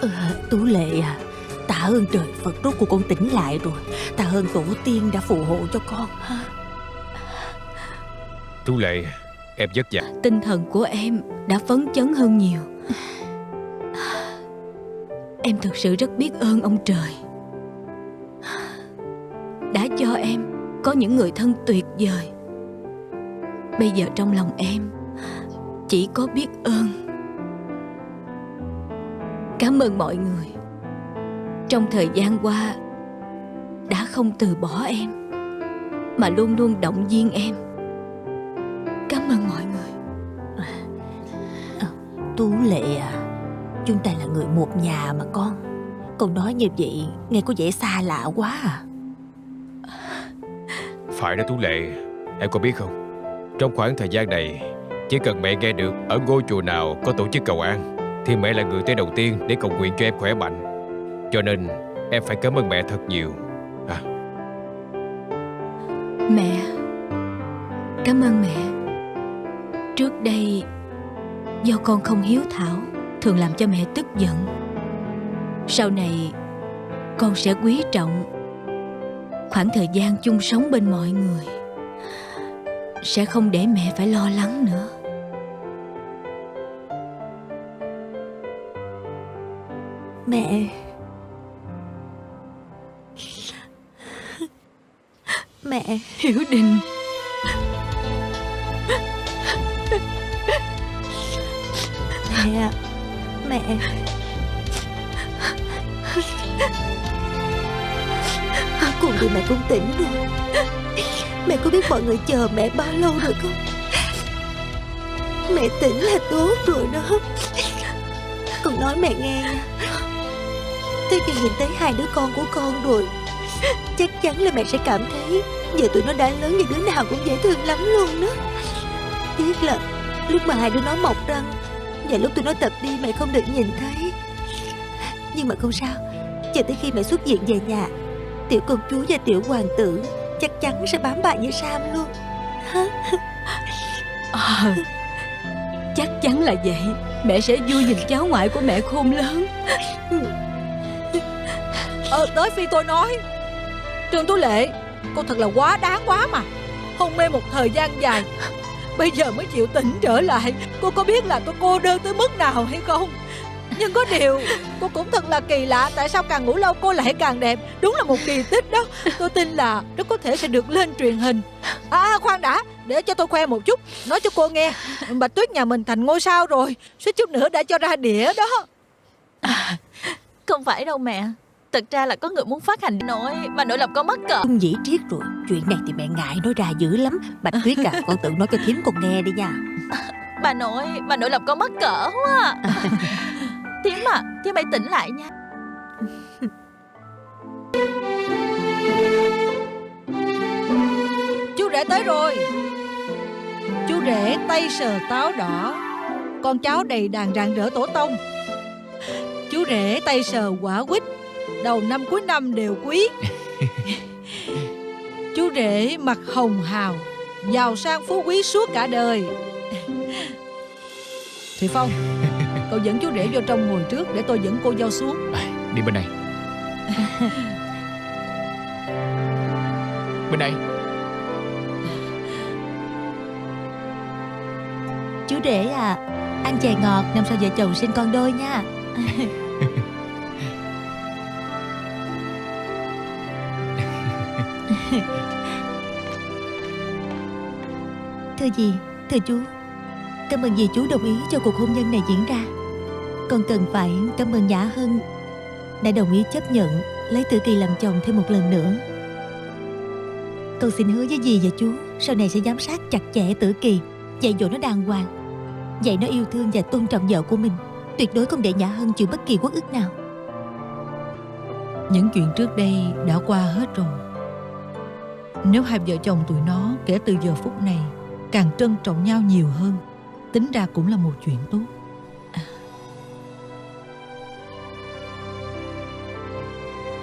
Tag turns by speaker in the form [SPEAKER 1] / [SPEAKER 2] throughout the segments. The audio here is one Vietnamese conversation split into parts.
[SPEAKER 1] Ờ, Tú Lệ à Tạ ơn trời Phật rốt cuộc con tỉnh lại rồi. Tạ ơn tổ tiên đã phù hộ cho con ha.
[SPEAKER 2] Tú Lệ Em vất vả
[SPEAKER 3] Tinh thần của em đã phấn chấn hơn nhiều. Em thực sự rất biết ơn ông trời. Đã cho em có những người thân tuyệt vời. Bây giờ trong lòng em Chỉ có biết ơn Cảm ơn mọi người. Trong thời gian qua Đã không từ bỏ em Mà luôn luôn động viên em. Cảm ơn mọi người.
[SPEAKER 1] Tú Lệ à Chúng ta là người một nhà mà con. Con nói như vậy Nghe có vẻ xa lạ quá à.
[SPEAKER 2] Phải đó Tú Lệ Em có biết không? Trong khoảng thời gian này Chỉ cần mẹ nghe được Ở ngôi chùa nào có tổ chức cầu an thì mẹ là người tới đầu tiên Để cầu nguyện cho em khỏe mạnh. Cho nên, em phải cảm ơn mẹ thật nhiều. À.
[SPEAKER 3] Mẹ, Cảm ơn mẹ. Trước đây, Do con không hiếu thảo, Thường làm cho mẹ tức giận. Sau này, Con sẽ quý trọng Khoảng thời gian chung sống bên mọi người. Sẽ không để mẹ phải lo lắng nữa.
[SPEAKER 1] Mẹ. Mẹ.
[SPEAKER 3] Hiểu Đình.
[SPEAKER 1] Mẹ Mẹ. Cùng thì mẹ cũng tỉnh rồi. Mẹ có biết mọi người chờ mẹ bao lâu rồi không? Mẹ tỉnh là tốt rồi đó. Con nói mẹ nghe nha Tới khi nhìn thấy hai đứa con của con rồi. Chắc chắn là mẹ sẽ cảm thấy Giờ tụi nó đã lớn như đứa nào cũng dễ thương lắm luôn đó. Tiếc là lúc mà hai đứa nó mọc răng Và lúc tụi nó tập đi mẹ không được nhìn thấy. Nhưng mà không sao Chờ tới khi mẹ xuất viện về nhà Tiểu công chúa và tiểu hoàng tử Chắc chắn sẽ bám bà như Sam luôn.
[SPEAKER 3] Ờ Chắc chắn là vậy. Mẹ sẽ vui nhìn cháu ngoại của mẹ khôn lớn
[SPEAKER 4] Ờ tới phi tôi nói. Trương Tú Lệ, Cô thật là quá đáng quá mà. Hôn mê một thời gian dài, Bây giờ mới chịu tỉnh trở lại. Cô có biết là tôi cô đơn tới mức nào hay không? Nhưng có điều, Cô cũng thật là kỳ lạ, Tại sao càng ngủ lâu cô lại càng đẹp? Đúng là một kỳ tích đó. Tôi tin là nó có thể sẽ được lên truyền hình. À, à khoan đã, Để cho tôi khoe một chút, Nói cho cô nghe. Bạch Tuyết nhà mình thành ngôi sao rồi, Suýt chút nữa đã cho ra đĩa đó.
[SPEAKER 5] À, không phải đâu mẹ. Thật ra là có người muốn phát hành nội Mà nội lập con mắc cỡ.
[SPEAKER 1] Dung dĩ triết rồi. Chuyện này thì mẹ ngại nói ra dữ lắm. Bạch Tuyết à Con tự nói cho thím con nghe đi nha.
[SPEAKER 5] Bà nội Bà nội lập con mắc cỡ quá à. Thím à Thím hãy tỉnh lại nha.
[SPEAKER 4] Chú rể tới rồi. Chú rể tay sờ táo đỏ. Con cháu đầy đàn rạng rỡ tổ tông. Chú rể tay sờ quả quýt Đầu năm cuối năm đều quý. Chú rể mặt hồng hào Giàu sang phú quý suốt cả đời. Thụy Phong Cậu dẫn chú rể vô trong ngồi trước Để tôi dẫn cô dâu xuống.
[SPEAKER 6] Đi bên này. Bên này.
[SPEAKER 1] Chú rể à Ăn chè ngọt năm sau vợ chồng sinh con đôi nha Thưa dì, thưa chú Cảm ơn dì chú đồng ý cho cuộc hôn nhân này diễn ra. Con cần phải cảm ơn Nhã Hân Đã đồng ý chấp nhận Lấy Tử Kỳ làm chồng thêm một lần nữa. Con xin hứa với dì và chú Sau này sẽ giám sát chặt chẽ Tử Kỳ Dạy dỗ nó đàng hoàng Dạy nó yêu thương và tôn trọng vợ của mình. Tuyệt đối không để Nhã Hân chịu bất kỳ quốc ức nào.
[SPEAKER 4] Những chuyện trước đây đã qua hết rồi. Nếu hai vợ chồng tụi nó kể từ giờ phút này càng trân trọng nhau nhiều hơn, tính ra cũng là một chuyện tốt.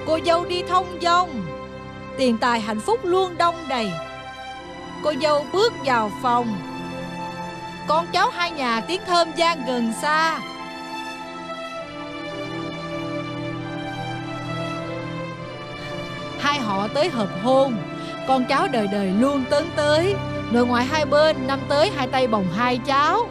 [SPEAKER 4] Cô dâu đi thông dong, tiền tài hạnh phúc luôn đông đầy. Cô dâu bước vào phòng, con cháu hai nhà tiếng thơm gian gần xa. Hai họ tới hợp hôn con cháu đời đời luôn tấn tới Nội ngoại hai bên năm tới hai tay bồng hai cháu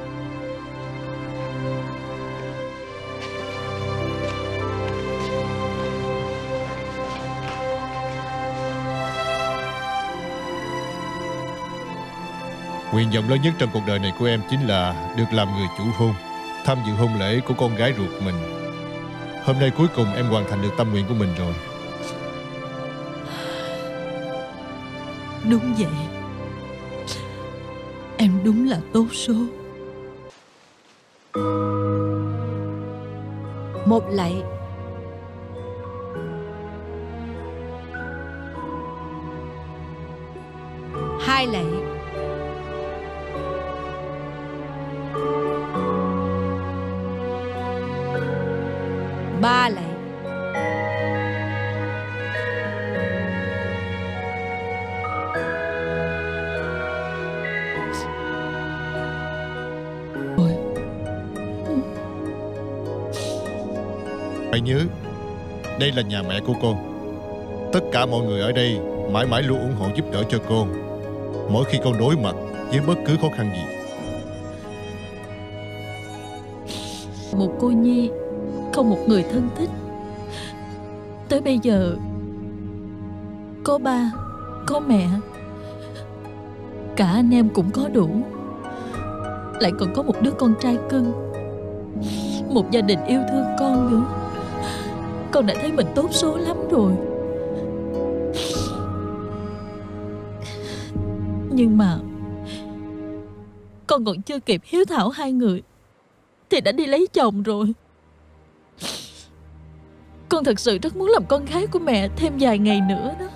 [SPEAKER 6] Nguyện vọng lớn nhất trong cuộc đời này của em chính là được làm người chủ hôn, tham dự hôn lễ của con gái ruột mình. Hôm nay cuối cùng em hoàn thành được tâm nguyện của mình rồi.
[SPEAKER 4] Đúng vậy. Em đúng là tốt số. Một lạy Hai lạy Ba lạy
[SPEAKER 6] Hãy nhớ, đây là nhà mẹ của con. Tất cả mọi người ở đây mãi mãi luôn ủng hộ giúp đỡ cho con. Mỗi khi con đối mặt với bất cứ khó khăn gì.
[SPEAKER 5] Một cô nhi Không một người thân thích Tới bây giờ Có ba Có mẹ Cả anh em cũng có đủ Lại còn có một đứa con trai cưng Một gia đình yêu thương con nữa con đã thấy mình tốt số lắm rồi. Nhưng mà Con còn chưa kịp hiếu thảo hai người Thì đã đi lấy chồng rồi. Con thật sự rất muốn làm con gái của mẹ Thêm vài ngày nữa đó.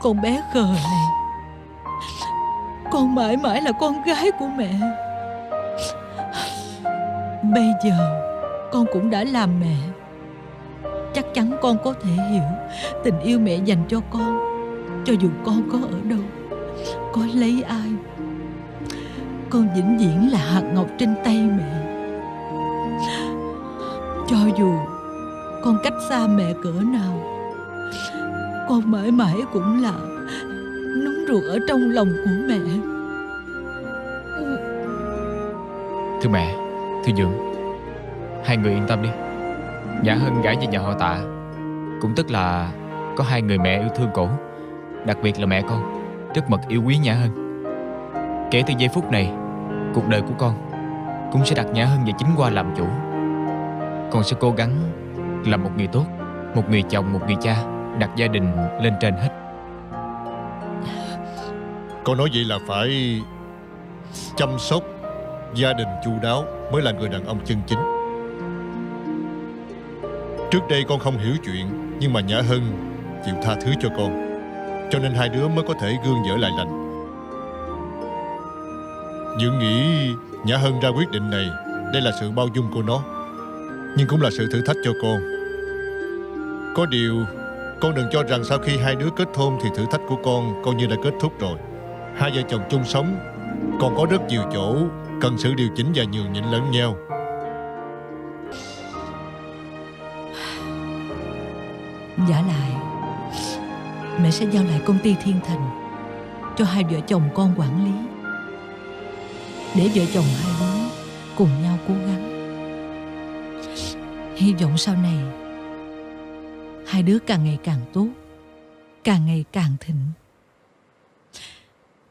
[SPEAKER 4] Con bé khờ này, Con mãi mãi là con gái của mẹ. Bây giờ Con cũng đã làm mẹ. Chắc chắn con có thể hiểu Tình yêu mẹ dành cho con Cho dù con có ở đâu Có lấy ai. Con vĩnh viễn là hạt ngọc trên tay mẹ. Cho dù Con cách xa mẹ cỡ nào Con mãi mãi cũng là Núng ruột ở trong lòng của mẹ.
[SPEAKER 2] Thưa mẹ, thưa Dượng Hai người yên tâm đi. Nhã Hân gả cho nhà họ tạ. Cũng tức là có hai người mẹ yêu thương cổ. Đặc biệt là mẹ con. Rất mật yêu quý Nhã Hân. Kể từ giây phút này Cuộc đời của con Cũng sẽ đặt Nhã Hân và chính qua làm chủ. Con sẽ cố gắng Làm một người tốt Một người chồng, một người cha Đặt gia đình lên trên hết.
[SPEAKER 6] Con nói vậy là phải chăm sóc gia đình chu đáo mới là người đàn ông chân chính. Trước đây con không hiểu chuyện, nhưng mà Nhã Hân chịu tha thứ cho con. Cho nên hai đứa mới có thể gương dở lại lành. Dưỡng nghĩ Nhã Hân ra quyết định này, đây là sự bao dung của nó. Nhưng cũng là sự thử thách cho con. Có điều, con đừng cho rằng sau khi hai đứa kết hôn thì thử thách của con coi như đã kết thúc rồi. Hai vợ chồng chung sống, còn có rất nhiều chỗ cần sự điều chỉnh và nhường nhịn lẫn nhau.
[SPEAKER 4] Giả lại. Mẹ sẽ giao lại công ty Thiên Thành Cho hai vợ chồng con quản lý. Để vợ chồng hai đứa Cùng nhau cố gắng. Hy vọng sau này, Hai đứa càng ngày càng tốt, Càng ngày càng thịnh,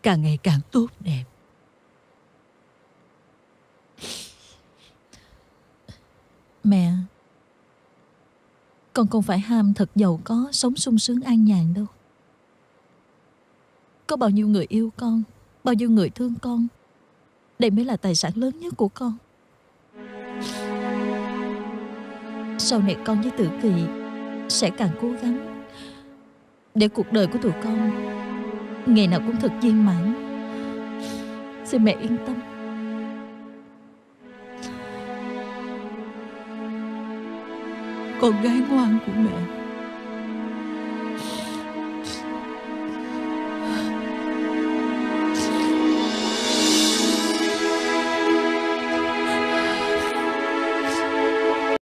[SPEAKER 4] Càng ngày càng tốt đẹp.
[SPEAKER 5] Mẹ con không phải ham thật giàu có, Sống sung sướng an nhàn đâu. Có bao nhiêu người yêu con, Bao nhiêu người thương con, Đây mới là tài sản lớn nhất của con. Sau này con với Tử Kỳ Sẽ càng cố gắng Để cuộc đời của tụi con Ngày nào cũng thật viên mãn. Xin mẹ yên tâm.
[SPEAKER 4] Con gái ngoan của mẹ.